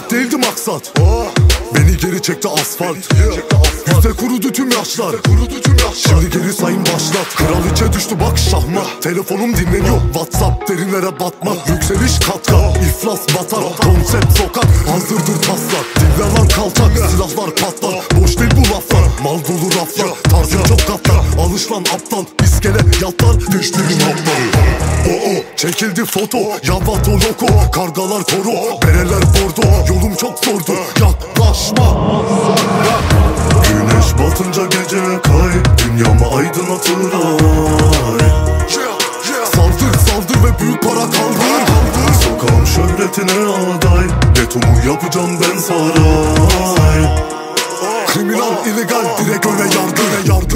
değildi maksat. Beni geri çekti asfalt. Yüzde kurudu tüm yaşlar. Şimdi geri sayım başlat. Kraliçe düştü bak şahmat. Telefonum dinleniyor. Whatsapp derinlere batmak Yükseliş kat kat. İflas batar. Konsept sokak. Hazırdır taslar Divyalar kaltak silahlar patlar Boş değil bu laflar. Mal dolu raflar. Tarzım çok katlar Alış lan aptal. İskele yatlar. Düştüğün hapları. O o çekildi foto. Yavato loko. Kargalar koro Bereler bordo Çok zordu Yaklaşma. Güneş batınca gece kay Dünyamı aydınlatır ay. Saldır saldır ve büyük para kaldır. Sokağım şöhretine aday. Betomu yapacağım ben saray. Kriminal illegal direkt öne yardır yardır